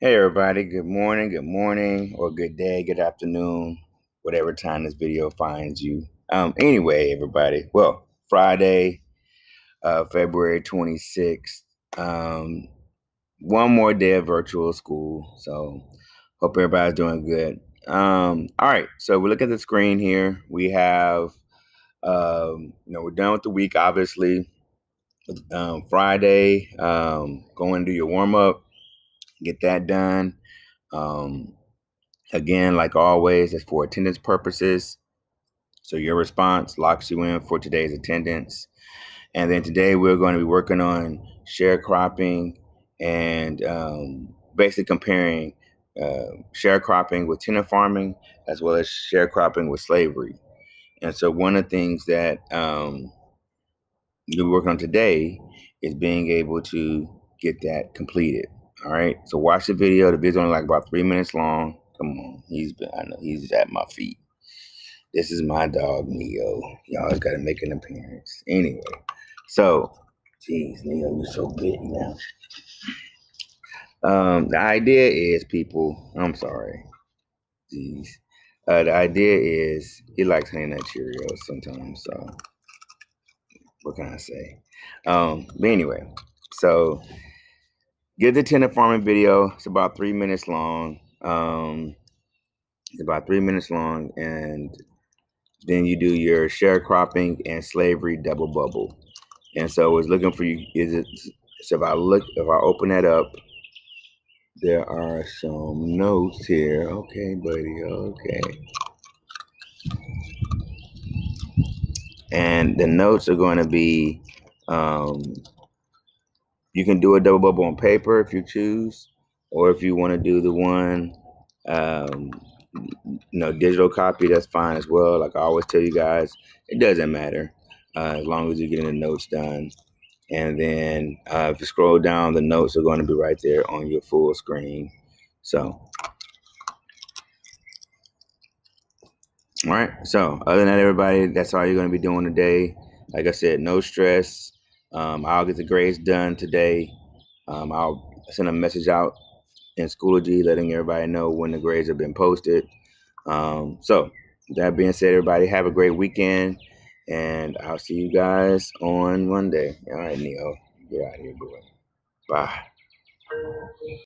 Hey everybody, good morning, good morning, or good day, good afternoon, whatever time this video finds you. Um, anyway, everybody, well, Friday, uh, February 26th, um, one more day of virtual school, so hope everybody's doing good. Um, all right, so we look at the screen here. We have, um, you know, we're done with the week, obviously. Um, Friday, um, go and do your warm up, get that done. Um, again, like always, it's for attendance purposes. So your response locks you in for today's attendance. And then today we're going to be working on sharecropping and um, basically comparing uh, sharecropping with tenant farming as well as sharecropping with slavery. And so one of the things that um, we're working on today is being able to get that completed. All right. So watch the video. The video only like about three minutes long. Come on. He's been I know he's at my feet. This is my dog Neo. Y'all gotta make an appearance. Anyway. So jeez, Neo, you're so big now. Um, the idea is people, I'm sorry. Jeez. Uh, the idea is he likes Honey Nut Cheerios sometimes, so what can I say? Um, but anyway, so get the tenant farming video. It's about three minutes long. Um, it's about three minutes long, and then you do your sharecropping and slavery double bubble. And so it's looking for you. Is it? So if I look, if I open that up, there are some notes here. Okay, buddy. Okay. And the notes are going to be um, you can do a double bubble on paper if you choose, or if you want to do the one, um, you know, digital copy, that's fine as well. Like I always tell you guys, it doesn't matter uh, as long as you're getting the notes done. And then uh, if you scroll down, the notes are going to be right there on your full screen. So, all right. So, other than that, everybody, that's all you're going to be doing today. Like I said, no stress. Um, I'll get the grades done today. Um, I'll send a message out in Schoology letting everybody know when the grades have been posted. Um, so, that being said, everybody, have a great weekend, and I'll see you guys on Monday. All right, Neo, get out of here, boy. Bye.